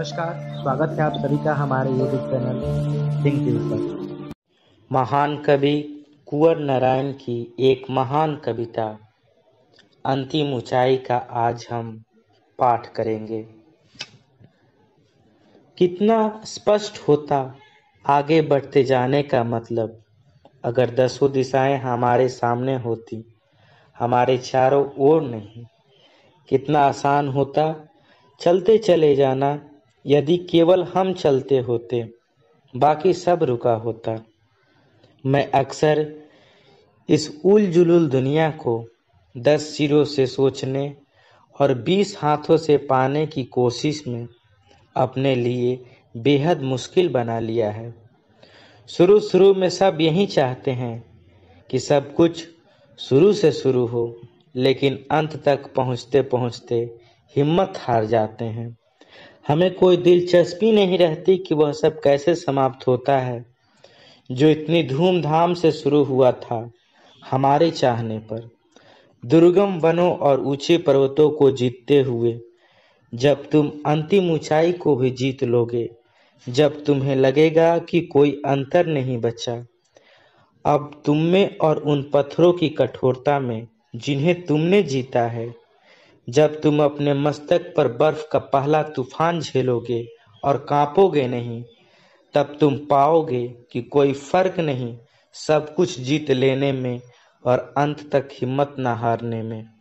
नमस्कार, स्वागत है आप सभी का हमारे यूट्यूब चैनल टीवी पर। महान कवि कुंवर नारायण की एक महान कविता, अंतिम ऊंचाई का आज हम पाठ करेंगे। कितना स्पष्ट होता, आगे बढ़ते जाने का मतलब अगर दसों दिशाएँ हमारे सामने होती, हमारे चारों ओर नहीं। कितना आसान होता, चलते चले जाना यदि केवल हम चलते होते, बाकी सब रुका होता। मैं अक्सर इस उल जुलुल दुनिया को दस सिरों से सोचने और बीस हाथों से पाने की कोशिश में अपने लिए बेहद मुश्किल बना लिया है। शुरू शुरू में सब यही चाहते हैं कि सब कुछ शुरू से शुरू हो, लेकिन अंत तक पहुँचते पहुँचते हिम्मत हार जाते हैं। हमें कोई दिलचस्पी नहीं रहती कि वह सब कैसे समाप्त होता है, जो इतनी धूमधाम से शुरू हुआ था हमारे चाहने पर। दुर्गम वनों और ऊँचे पर्वतों को जीतते हुए, जब तुम अंतिम ऊंचाई को भी जीत लोगे, जब तुम्हें लगेगा कि कोई अंतर नहीं बचा, अब तुम में और उन पत्थरों की कठोरता में जिन्हें तुमने जीता है जब तुम अपने मस्तक पर बर्फ़ का पहला तूफ़ान झेलोगे और कांपोगे नहीं, तब तुम पाओगे कि कोई फ़र्क नहीं सब कुछ जीत लेने में और अंत तक हिम्मत न हारने में।